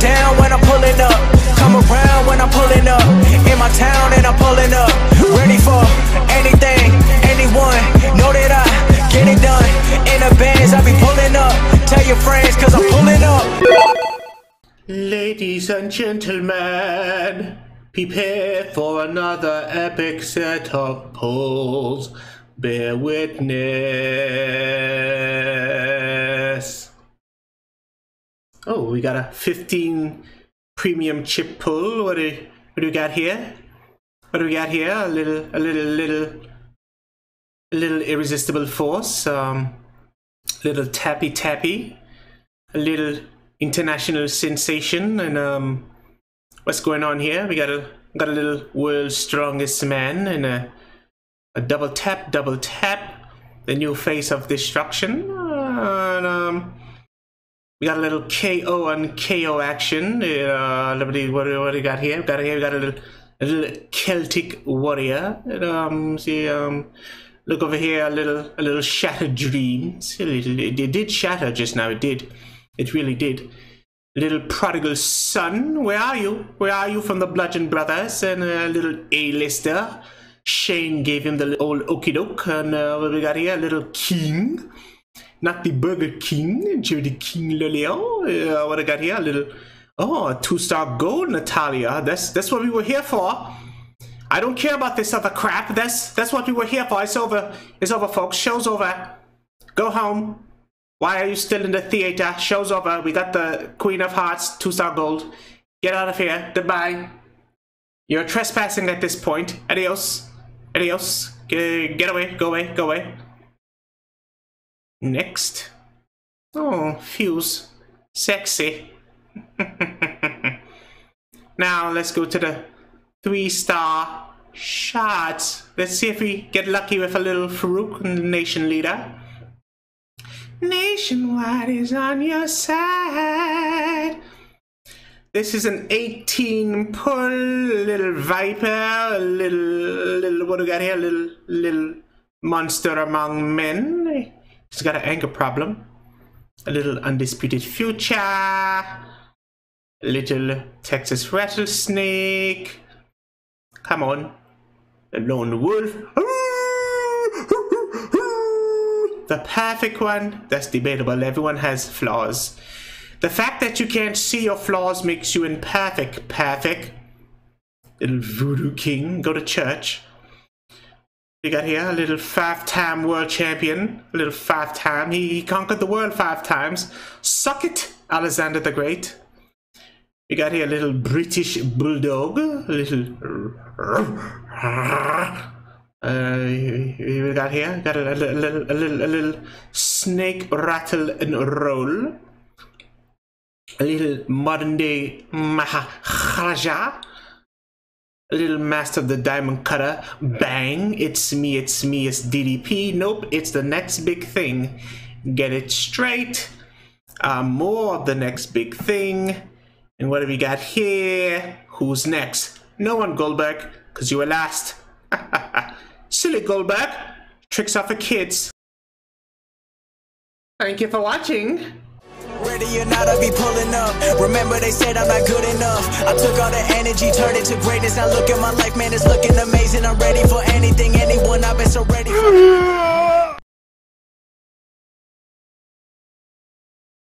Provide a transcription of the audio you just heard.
down when I'm pulling up. Come around when I'm pulling up. In my town and I'm pulling up. Ready for anything, anyone. Know that I get it done. In the bands, I be pulling up. Tell your friends, cause I'm pulling up. Ladies and gentlemen, prepare for another epic set of pulls. Bear witness. Oh, we got a 15 premium chip pull. What do, what do we got here? What do we got here? A little, a little, little, a little irresistible force. Um, little tappy tappy. A little international sensation and um what's going on here we got a got a little world's strongest man and a, a double tap double tap the new face of destruction and um we got a little KO and KO action. Uh, what, do, what do we got here? We got here. We got a little, a little Celtic warrior. Um, see, um, look over here. A little, a little shattered dreams. It, it did shatter just now. It did. It really did. Little prodigal son, where are you? Where are you from the Bludgeon Brothers? And a little A-lister. Shane gave him the old okey doke. And uh, what we got here? A little king. Not the Burger King, Jimmy King Lawler. Uh, what I got here? A little. Oh, two star gold, Natalya. That's that's what we were here for. I don't care about this other crap. That's that's what we were here for. It's over. It's over, folks. Show's over. Go home. Why are you still in the theater? Show's over. We got the Queen of Hearts, two star gold. Get out of here. Goodbye. You're trespassing at this point. Adios. Adios. Get away. Go away. Go away. Next. Oh, Fuse. Sexy. now let's go to the three star shots. Let's see if we get lucky with a little Faarooq, nation leader. Nationwide is on your side. This is an 18 pull, little viper, little, little, what do we got here? Little, little monster among men. He's got an anger problem. A little undisputed future. A little Texas rattlesnake. Come on. A lone wolf. The perfect one, that's debatable. Everyone has flaws. The fact that you can't see your flaws makes you imperfect. Perfect. Little voodoo king, go to church. We got here a little five-time world champion. A little five-time. He, he conquered the world five times. Suck it, Alexander the Great. We got here a little British bulldog. A little... Uh, we got here, got a, a, little, a little, a little snake rattle and roll. A little modern day Maharaja. Little master of the diamond cutter. Bang! It's me, it's me, it's DDP. Nope, it's the next big thing. Get it straight. Uh, more of the next big thing. And what do we got here? Who's next? No one, Goldberg, because you were last. Silly Goldberg. Tricks are for kids. Thank you for watching. Ready or not, I be pulling up. Remember, they said I'm not good enough. I took all the energy, turned it to greatness. Now look at my life, man, it's looking amazing.